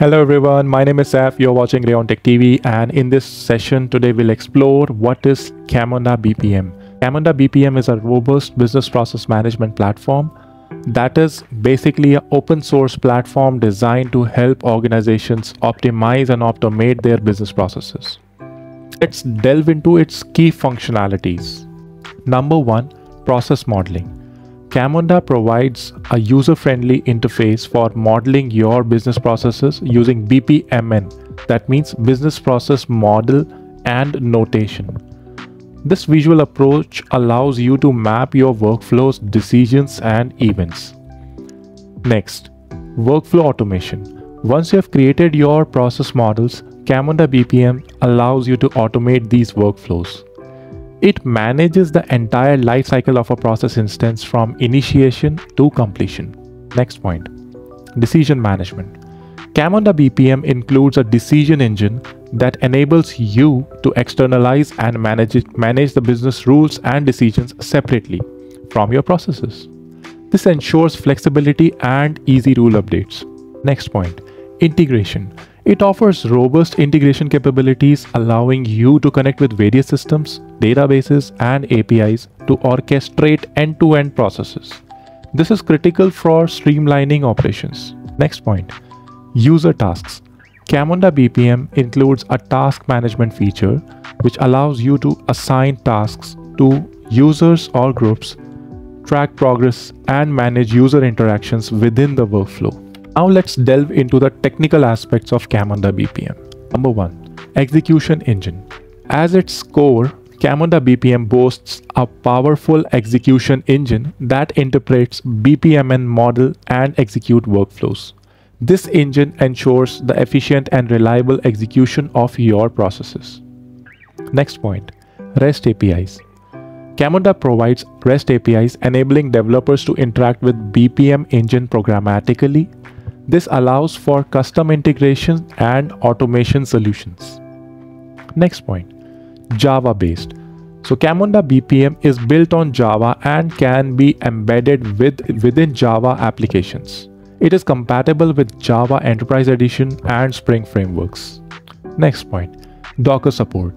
Hello everyone, my name is Saif. You're watching GreyOn Tech TV, and in this session today we'll explore what is Camunda BPM. Camunda BPM is a robust business process management platform that is basically an open source platform designed to help organizations optimize and automate their business processes. Let's delve into its key functionalities. Number one, process modeling. Camunda provides a user-friendly interface for modeling your business processes using BPMN, that means Business Process Model and Notation. This visual approach allows you to map your workflows, decisions, and events. Next, workflow automation. Once you have created your process models, Camunda BPM allows you to automate these workflows. It manages the entire lifecycle of a process instance from initiation to completion. Next point Decision management. Camunda BPM includes a decision engine that enables you to externalize and manage, it, manage the business rules and decisions separately from your processes. This ensures flexibility and easy rule updates. Next point integration. It offers robust integration capabilities, allowing you to connect with various systems, databases, and APIs to orchestrate end to end processes. This is critical for streamlining operations. Next point user tasks. Camunda BPM includes a task management feature which allows you to assign tasks to users or groups, track progress, and manage user interactions within the workflow. Now let's delve into the technical aspects of Camunda BPM. Number 1. Execution Engine. As its core, Camunda BPM boasts a powerful execution engine that interprets BPMN model and execute workflows. This engine ensures the efficient and reliable execution of your processes. Next point, REST APIs. Camunda provides REST APIs enabling developers to interact with BPM engine programmatically this allows for custom integration and automation solutions. Next point, Java based. So Camunda BPM is built on Java and can be embedded with, within Java applications. It is compatible with Java Enterprise Edition and Spring frameworks. Next point, Docker support.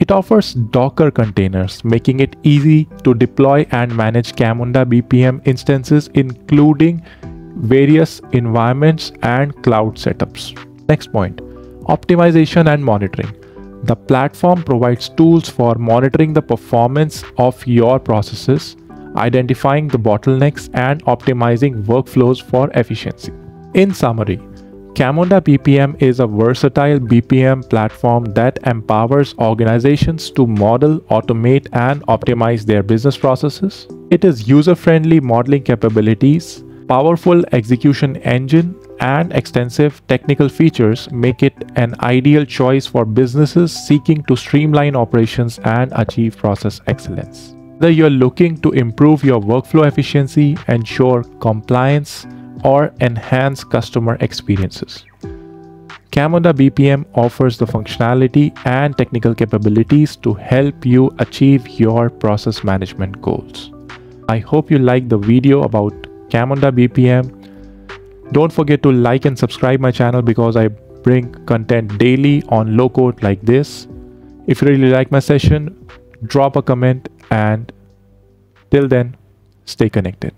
It offers Docker containers, making it easy to deploy and manage Camunda BPM instances, including various environments and cloud setups. Next point optimization and monitoring. The platform provides tools for monitoring the performance of your processes, identifying the bottlenecks, and optimizing workflows for efficiency. In summary, Camunda BPM is a versatile BPM platform that empowers organizations to model, automate, and optimize their business processes. It is user friendly modeling capabilities powerful execution engine and extensive technical features make it an ideal choice for businesses seeking to streamline operations and achieve process excellence. Whether you're looking to improve your workflow efficiency, ensure compliance, or enhance customer experiences. Camunda BPM offers the functionality and technical capabilities to help you achieve your process management goals. I hope you liked the video about Camunda BPM. Don't forget to like and subscribe my channel because I bring content daily on low code like this. If you really like my session, drop a comment and till then, stay connected.